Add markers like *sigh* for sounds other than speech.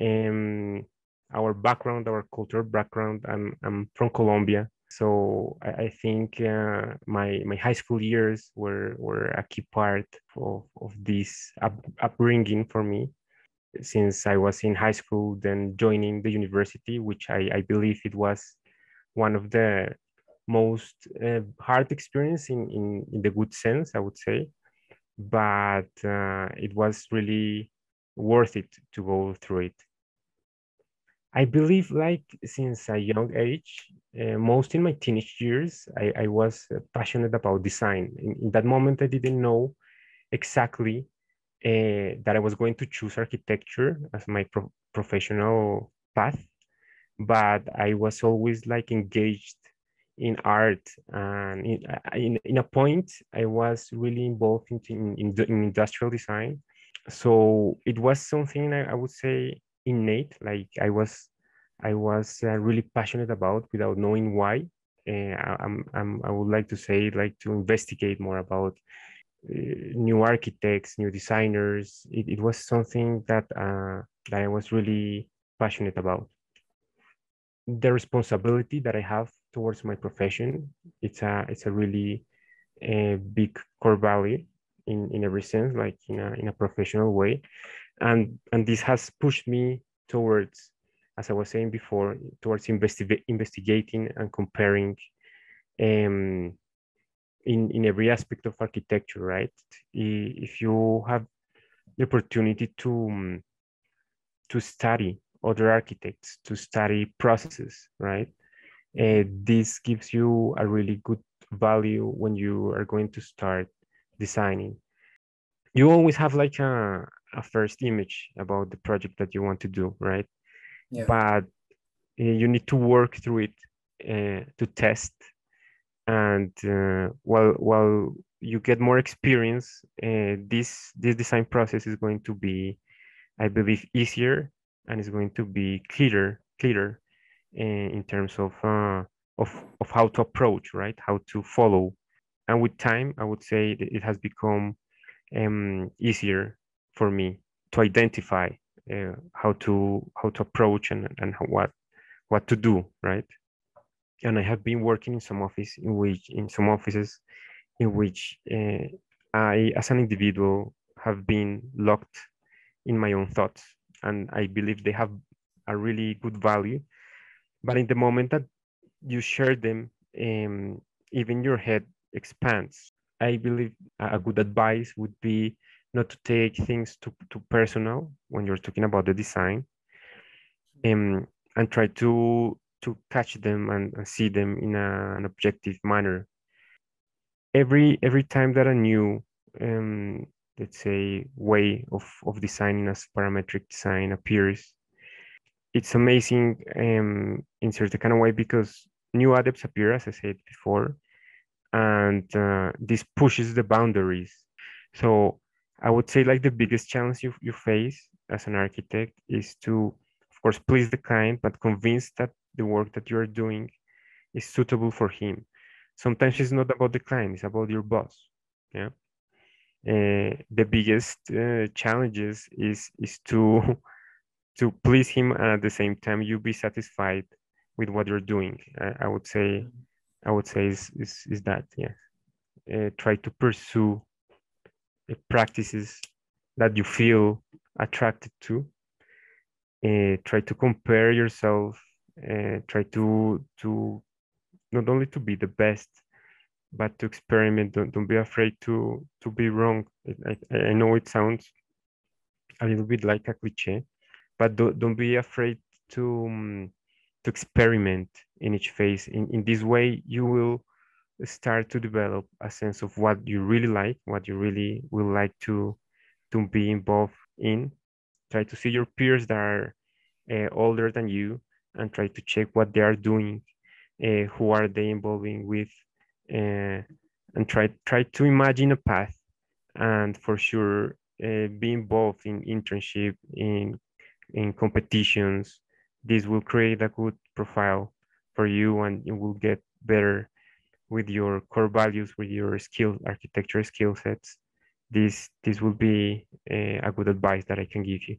um, our background, our cultural background. I'm, I'm from Colombia. So I, I think uh, my, my high school years were, were a key part of, of this up, upbringing for me since I was in high school, then joining the university, which I, I believe it was one of the most uh, hard experience in, in, in the good sense, I would say. But uh, it was really worth it to go through it. I believe like since a young age, uh, most in my teenage years, I, I was passionate about design. In, in, that moment, I didn't know exactly uh, that I was going to choose architecture as my pro professional path, but I was always like engaged in art and in, in, in a point I was really involved in, in, in, in industrial design. So it was something I, I would say innate, like I was I was uh, really passionate about without knowing why. I, I'm, I'm, I would like to say like to investigate more about uh, new architects, new designers. It, it was something that uh, that I was really passionate about. The responsibility that I have towards my profession, it's a it's a really uh, big core value in in every sense, like in a in a professional way, and and this has pushed me towards, as I was saying before, towards investi investigating and comparing um, in, in every aspect of architecture, right? If you have the opportunity to, um, to study other architects, to study processes, right? Uh, this gives you a really good value when you are going to start designing. You always have like a, a first image about the project that you want to do, right? Yeah. But uh, you need to work through it uh, to test and uh, while while you get more experience uh, this this design process is going to be i believe easier and it's going to be clearer clearer in, in terms of uh, of of how to approach right how to follow and with time i would say it has become um, easier for me to identify uh, how to how to approach and, and what what to do right and I have been working in some office in which in some offices in which uh, I, as an individual, have been locked in my own thoughts, and I believe they have a really good value. But in the moment that you share them, um, even your head expands. I believe a good advice would be not to take things too, too personal when you're talking about the design um, and try to to catch them and, and see them in a, an objective manner. Every every time that a new um, let's say way of, of designing as parametric design appears, it's amazing um, in certain kind of way because new adepts appear, as I said before, and uh, this pushes the boundaries. So I would say like the biggest challenge you, you face as an architect is to, of course, please the client, but convince that the work that you are doing is suitable for him. Sometimes it's not about the client, it's about your boss. Yeah. Uh, the biggest uh, challenges is is to *laughs* to please him and at the same time you be satisfied with what you're doing. I, I would say I would say is is, is that yeah. Uh, try to pursue the practices that you feel attracted to. Uh, try to compare yourself uh, try to to not only to be the best but to experiment don't, don't be afraid to to be wrong I, I know it sounds a little bit like a cliche but don't, don't be afraid to um, to experiment in each phase in, in this way you will start to develop a sense of what you really like what you really will like to to be involved in try to see your peers that are uh, older than you and try to check what they are doing, uh, who are they involving with, uh, and try try to imagine a path, and for sure uh, be involved in internship in in competitions. This will create a good profile for you, and you will get better with your core values, with your skill architecture skill sets. This this will be a, a good advice that I can give you.